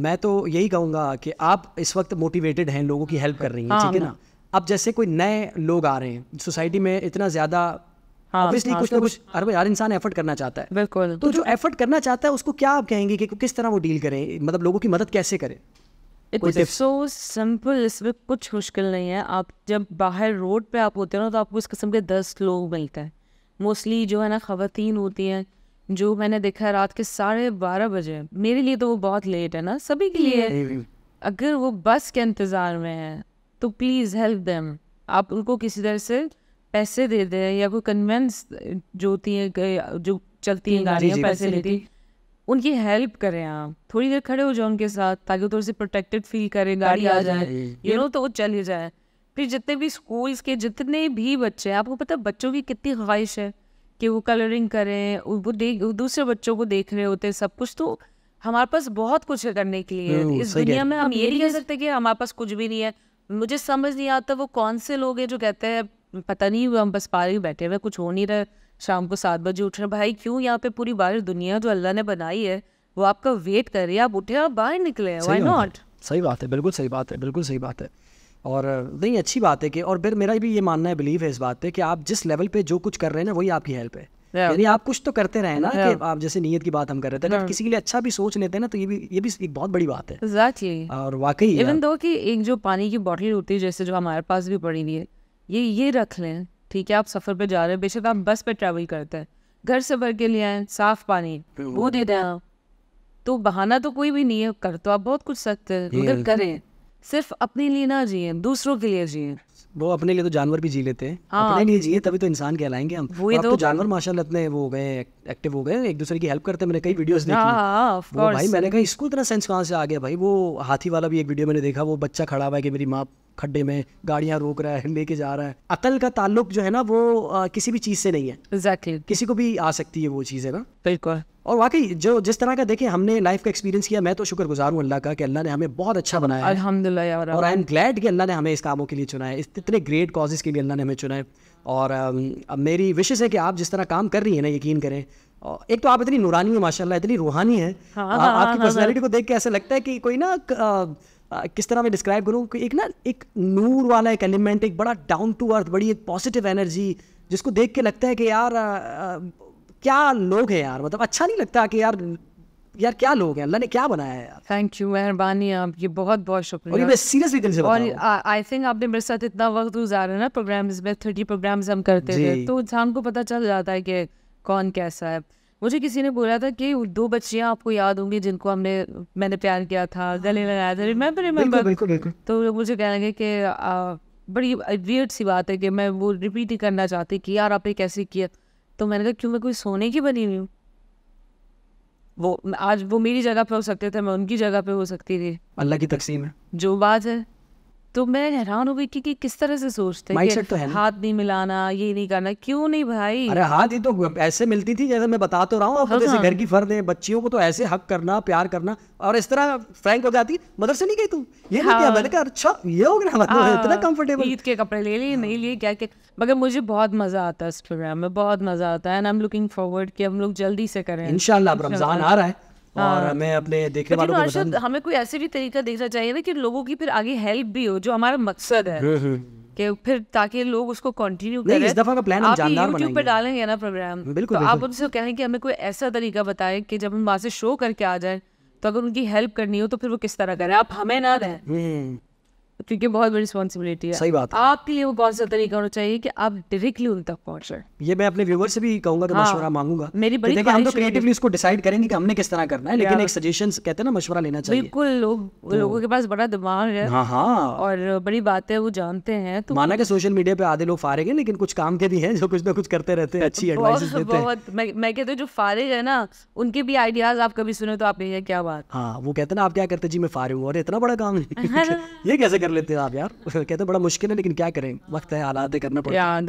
मैं तो यही कहूँगा कि आप इस वक्त मोटिवेटेड हैं लोगों की हेल्प कर रही हैं हाँ, ठीक है ना। अब जैसे कोई नए लोग आ रहे हैं सोसाइटी में इतना ज़्यादा हाँ, ऑब्वियसली हाँ, कुछ ना कुछ हर हर इंसान एफर्ट करना चाहता है। बिल्कुल। तो जो एफर्ट करना चाहता है उसको क्या आप कहेंगे कि किस तरह वो डील करें? मतलब लोगों की मदद कैसे करें? सो सिंपल इसमें कुछ मुश्किल नहीं है। आप जब बाहर रोड पे आप होते हो ना तो आपको इस किस्म के दस लोग मिलते हैं। मोस्टली जो है ना खातन होती हैं जो मैंने देखा है रात के साढ़े बारह बजे। मेरे लिए तो वो बहुत लेट है ना। सभी के लिए अगर वो बस के इंतज़ार में है तो प्लीज़ हेल्प देम आप उनको किसी तरह से पैसे दे दें या कोई कन्वेंस जो होती है जो चलती है गाड़ियाँ पैसे लेती उनकी हेल्प करें आप। थोड़ी देर खड़े हो जाओ उनके साथ ताकि वो थोड़ी सी प्रोटेक्टेड फील करें गाड़ी आ जाए। यू नो तो वो चली जाए। फिर जितने भी स्कूल्स के जितने भी बच्चे हैं आपको पता है बच्चों की कितनी ख्वाहिश है? कि वो कलरिंग करें वो देख दूसरे बच्चों को देख रहे होते हैं सब कुछ तो हमारे पास बहुत कुछ है करने के लिए। इस दुनिया में हम ये नहीं कह सकते कि हमारे पास कुछ भी नहीं है। मुझे समझ नहीं आता वो कौन से लोग हैं जो कहते हैं पता नहीं हम बस पार ही बैठे हुए कुछ हो नहीं रहा शाम को सात बजे उठ रहे भाई क्यों यहाँ पे पूरी बाहर दुनिया जो अल्लाह ने बनाई है वो आपका वेट कर रही है आप उठे आप बाहर निकले वाई नॉट सही बात है बिल्कुल सही बात है बिल्कुल सही बात है। और नहीं अच्छी बात है कि और फिर मेरा भी ये मानना है बिलीव है इस बात पे कि आप जिस लेवल पे जो कुछ कर रहे हैं ना वही आपकी हेल्प है. यानी आप कुछ तो करते रहे ना कि आप जैसे नीयत की बात हम कर रहे थे अगर किसी के लिए अच्छा भी सोच लेते हैं ना तो ये भी ये भी एक बहुत बड़ी बात है। एग्जैक्टली और वाकई इवन दो कि एक जो पानी की बॉटल होती है जैसे जो हमारे पास भी पड़ी हुई है ये ये रख लें ठीक है आप सफ़र पे जा रहे हैं बेशक आप बस पे ट्रैवल करते हैं घर से भर के लिए आए साफ़ पानी वो दे दें तो बहाना तो कोई भी नहीं है कर तो आप बहुत कुछ सकते हैं मगर करें। सिर्फ़ अपने लिए ना जिए दूसरों के लिए जिए। वो अपने लिए तो जानवर भी जी लेते हैं। हाँ। अपने लिए जिए तभी तो इंसान कहलाएँगे हम। वही तो। तो जानवर माशाल्लाह इतने वो हो गए एक्टिव हो गए एक दूसरे की हेल्प करते हैं। मैंने कई वीडियोस देखी। हाँ हाँ वो भाई मैंने कहा इसको इतना सेंस कहाँ से आ गया भाई? वो हाथी वाला भी एक वीडियो मैंने देखा वो बच्चा खड़ा हुआ है कि मेरी माँ खड्डे में गाड़ियाँ रोक रहा है लेके जा रहा है। अकल का ताल्लुक जो है ना वो आ, किसी भी चीज़ से नहीं है। एग्जैक्टली किसी को भी आ सकती है वो चीज़ है ना बिल्कुल और वाकई जो जिस तरह का देखें हमने लाइफ का एक्सपीरियंस किया मैं तो शुक्रगुजार हूँ अल्लाह का कि अल्लाह ने हमें बहुत अच्छा बनाया अल्हम्दुलिल्लाह यार और आई एम ग्लैड कि अल्लाह ने हमें इस कामों के लिए चुना है। इतने ग्रेट कॉजेज़ के लिए अल्लाह ने हमें चुना है। और अब मेरी विशेष है कि आप जिस तरह काम कर रही है ना यकीन करें एक तो आप इतनी नूरानी है माशाल्लाह इतनी रूहानी है। हाँ, आ- हाँ, आपकी हाँ, पर्सनैलिटी को देख के ऐसा लगता है कि कोई ना आ, किस तरह मैं डिस्क्राइब करूँ कि एक ना एक नूर वाला एक एलिमेंट एक बड़ा डाउन टू अर्थ बड़ी एक पॉजिटिव एनर्जी जिसको देख के लगता है कि यार आ, आ, क्या लोग हैं यार मतलब अच्छा नहीं लगता कि यार यार क्या लोग हैं अल्लाह ने क्या बनाया है यार। थैंक यू मेहरबानी आप ये बहुत बहुत शुक्रिया। और ये मैं सीरियसली दिल से और रहा हूँ। आई थिंक आपने मेरे साथ इतना वक्त गुजारा ना प्रोग्राम्स में थर्टी प्रोग्राम्स हम करते थे तो इंसान को पता चल जाता है कि कौन कैसा है। मुझे किसी ने बोला था कि दो बच्चियाँ आपको याद होंगी जिनको हमने मैंने प्यार किया था गले लगाया था। रिमेम्बर रिमेम्बर बिल्कुल बिल्कुल तो मुझे कहने लगे कि बड़ी वियर्ड सी बात है कि मैं वो रिपीट ही करना चाहती कि यार आपने कैसे किया? तो मैंने कहा क्यों मैं कोई सोने की बनी हुई हूँ? वो आज वो मेरी जगह पे हो सकते थे मैं उनकी जगह पे हो सकती थी। अल्लाह की तकसीम है। जो बात है तो मैं हैरान हो गई कि, कि किस तरह से सोचते हैं तो है हाथ नहीं मिलाना ये नहीं करना क्यों नहीं भाई? अरे हाथ ही तो ऐसे मिलती थी जैसे मैं बता तो रहा हूँ आपको जैसे घर की फर्द है बच्चियों को तो ऐसे हक करना प्यार करना और इस तरह फ्रैंक हो जाती मदर से नहीं गई तू? ये नहीं किया मैंने कहा अच्छा ये हो गया मतलब इतना कंफर्टेबल ईद के कपड़े ले लिए नहीं लिए क्या क्या मगर मुझे बहुत मज़ा आता है इस प्रोग्राम में बहुत मज़ा आता है and I am looking forward कि हम लोग जल्दी से करें। इंशाल्लाह अब रमज़ान आ रहा है। और हमें अपने देखने वालों को पसंद हमें कोई ऐसे भी तरीका देखना चाहिए ना कि लोगों की फिर आगे हेल्प भी हो जो हमारा मकसद है। कि फिर ताकि लोग उसको कंटिन्यू करें। इस दफ़ा का प्लान हम जानदार यूट्यूब पे डालेंगे ना प्रोग्राम बिल्कुल, तो आप उनसे कहें कि हमें कोई ऐसा तरीका बताएँ कि जब हम वहाँ से शो करके आ जाए तो अगर उनकी हेल्प करनी हो तो फिर वो किस तरह करें? आप हमें ना दें। हम्म, क्योंकि बहुत बड़ी रिस्पॉन्सिबिलिटी है। सही बात है। आपके लिए वो कौन सा तरीका होना चाहिए कि आप डायरेक्टली उन तक पहुँचे ये मैं अपने व्यूवर से भी कहूँगा कि मशवरा मांगूँगा। मेरी बड़ी देखिए हम तो है क्रिएटिवली उसको डिसाइड करेंगे कि हमने किस तरह करना है लेकिन एक सजेशंस कहते हैं ना मशवरा लेना चाहिए। बिल्कुल लोग लोगों के पास बड़ा दिमाग है। हाँ हाँ। और बड़ी बातें वो जानते हैं तो माना कि सोशल मीडिया पे आधे लोग फारिग हैं लेकिन कुछ काम के भी हैं जो कुछ ना कुछ करते रहते हैं अच्छी एडवाइस देते हैं। मैं कहती जो फारिग है ना उनके भी आइडियाज़ आप कभी सुने तो आप क्या बात? हाँ वो कहते हैं ना आप क्या करते जी मैं फारिग हूँ और इतना बड़ा काम है। ये कैसे कर लेते हैं आप यार। कहते हैं बड़ा मुश्किल है, लेकिन क्या करें? वक्त है, हालात करना पड़ता है।